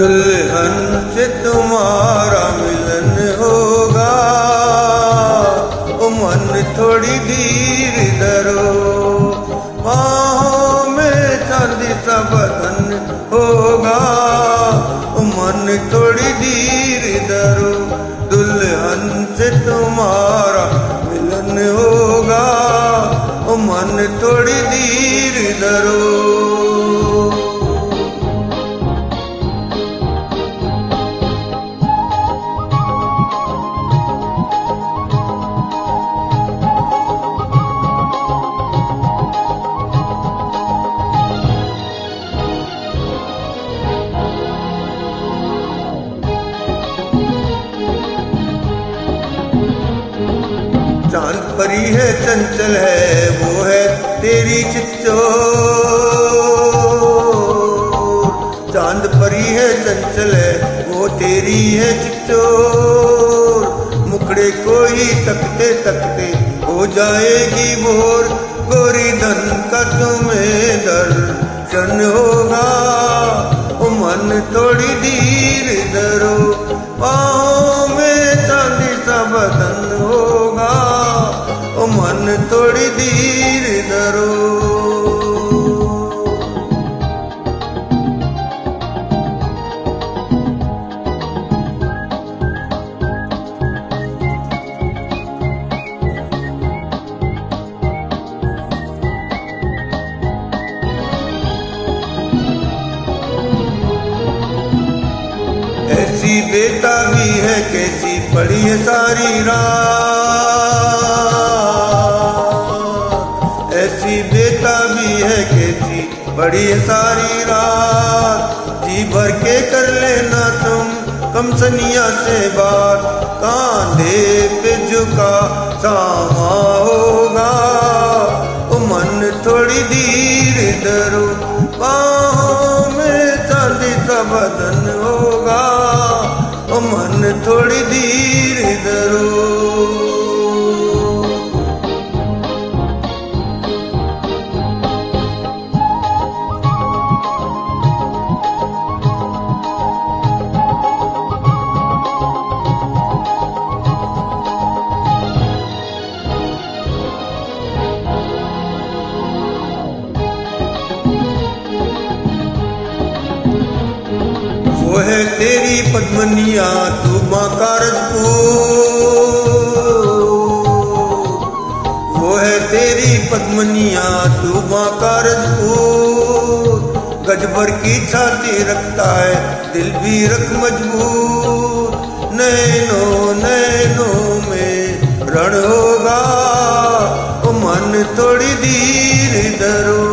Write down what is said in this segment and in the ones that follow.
दुल्हन से तुम्हारा मिलन होगा। ओ मन थोड़ी धीर धरो। बाहों में चांदी सा बदन होगा। ओ मन थोड़ी धीर धरो। दुल्हन से तुम्हारा मिलन होगा। ओ मन थोड़ी धीर धरो। चाँद परी है, चंचल है, वो है तेरी चिच्चो चाँद परी है, चंचल है, वो तेरी है चिच्चोर मुखड़े को ही तकते तकते हो जाएगी मोर गोरी धन का तुम्हें दर्शन होगा धीर धरो। ऐसी भी है कैसी पड़ी है सारी रात। बड़ी है सारी रात। जी भर के कर लेना तुम, कम सनिया से बात। कांधे पे झुका, सामा होगा। ओ मन थोड़ी धीरे धरो बाहों में चांदी सा है तेरी पद्मनिया, तू माँ का रजपूत वो है तेरी पद्मनिया, तू माँ का गजबर की छाती रखता है, दिल भी रख मज़बूत। नैनो नैनो में रण होगा, ओ मन थोड़ी धीर धरो।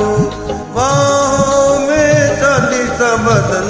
बाहों में चांदी सा बदन